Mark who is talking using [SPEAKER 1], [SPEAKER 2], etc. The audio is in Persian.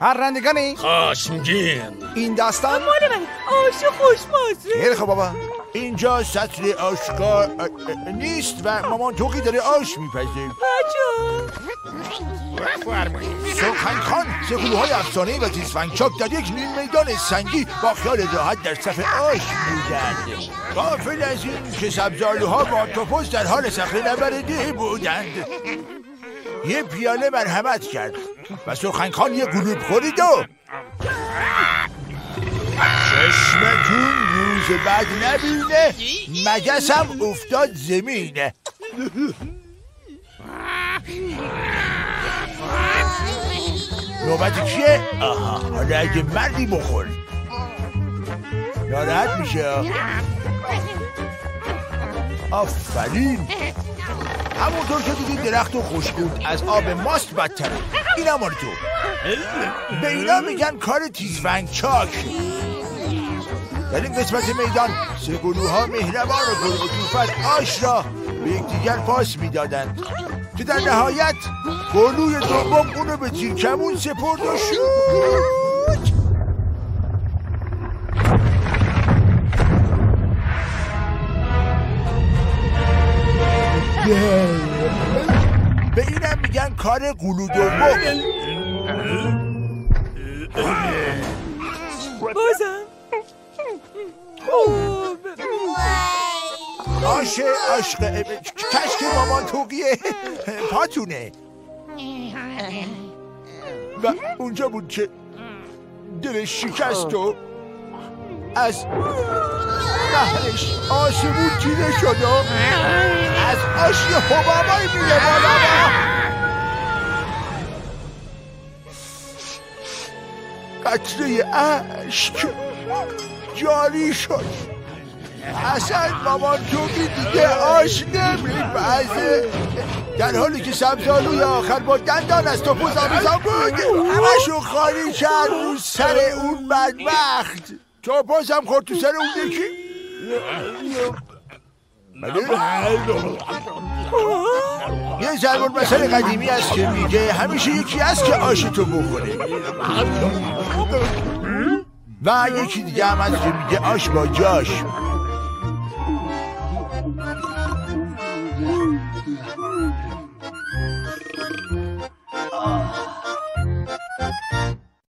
[SPEAKER 1] پرندگانی
[SPEAKER 2] خشمگین.
[SPEAKER 1] این داستان؟
[SPEAKER 3] مال من آش خوشمزه
[SPEAKER 1] خیلی خب بابا.
[SPEAKER 4] اینجا سطل آشکار نیست و مامان توقی داره آش میپزه.
[SPEAKER 3] بچه
[SPEAKER 4] سرخن خان سکولوهای افسانه و تیزفنگچاک در یک نیم میدان سنگی با خیال راحت در صف آش بودند غافل از این که سبزالوها با توپوس در حال صخره نبرده بودند. یه پیاله مرحمت کرد. و سرخن خان یه گلوب خورید و چشمتون روز بعد نبینه. مگس هم افتاد زمینه. نوبت کیه؟ آها حالا اگه مردی بخور. ناراحت میشه. آفرین. همونطور که دیدید درخت و خوشبود از آب ماست بدتره. این هم تو به اینا میگن کار تیزفنگ چاک. در این قسمت میدان سگلوها مهربان و گل و توفت آش را به یکدیگر پاس می‌دادند. که در نهایت گلوی دوم اونو به تیرکمون سپرد و شد به اینم میگن کار گلو دوم
[SPEAKER 3] بازم. خوب
[SPEAKER 4] آش عشق کشک مامان توقیه. پاتونه. و اونجا بود که دلش شکست و از نهرش آسمون شد و از آش یه میره بالا. قطره اشک جاری شد. اصلا مامان توقی دیگه آش نمیپزه. در حالی که سبزالوی آخر با دندان از توپوز آمیزان بود همشو خالی کرد رو سر اون بدبخت. توپوز هم خورد تو سر اون یکی. یه ضرور مثل قدیمی است که میگه همیشه یکی هست که آشتو بخوره. و یکی دیگه هم هست که میگه آش با جاش.